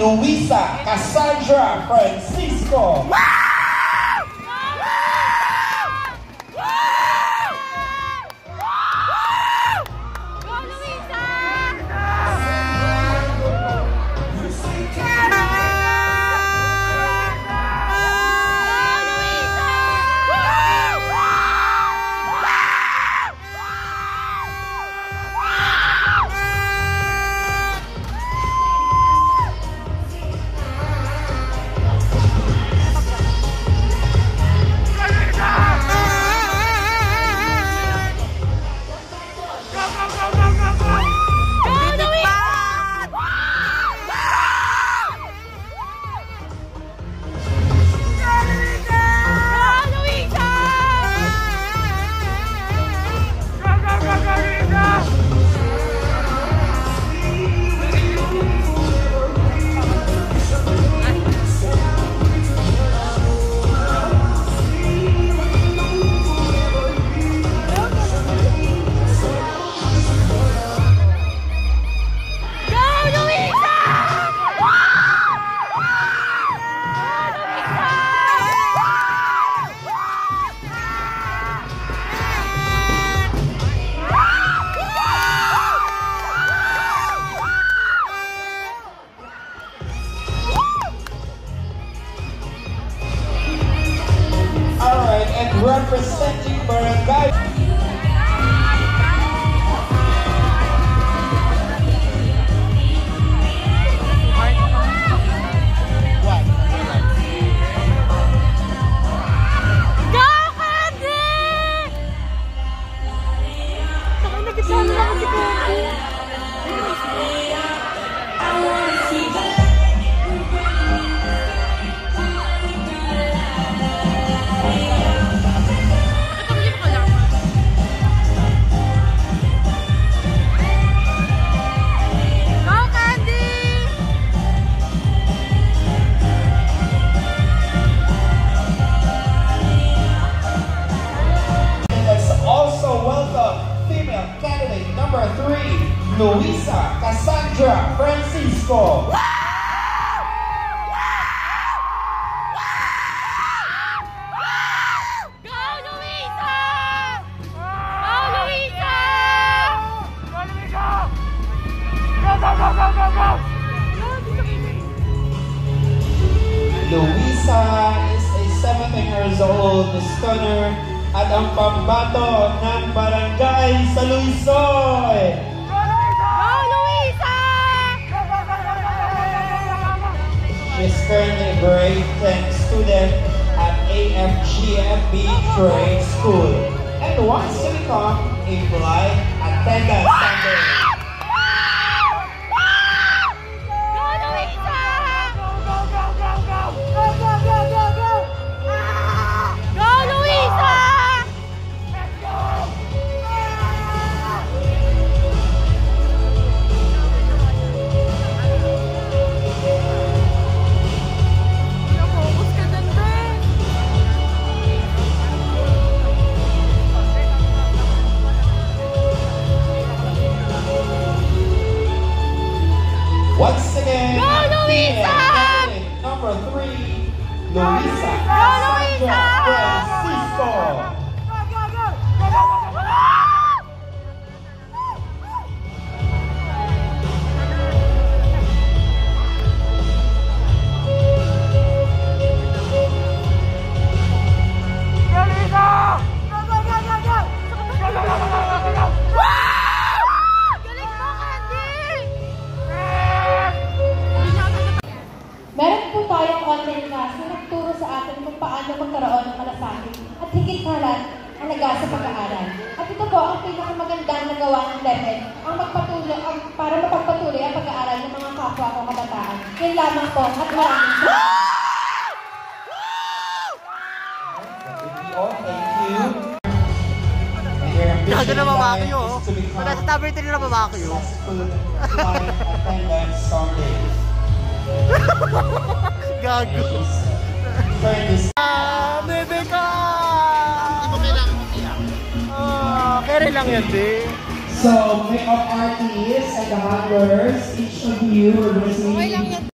Luisa Cassandra Francisco. And representing Barangay. Go, Candy! Luisa Cassandra Francisco. Luisa! Is a 17 years old stunner at ang pambato ng barangay sa Luisoy. 10 student at AFGMB Trade School and wants to become a flight attendant. Luisa. Luisa. Magkaroon ng malasakit at higit sa lahat ang naga sa pag-aaral. At ito po ang pinakamagandang nagawa ng DepEd ang magpatuloy ang, para mapagpatuloy ang pag-aaral ng mga kapwa ko kabataan. Yun lamang po at maraming ambition Gago na life yun. is to become Wala sa tabi rin na babaki yun. Gago. Ah, bebe ka! Ah, kere lang yan, di. So, makeup artists and the handlers, each of you will receive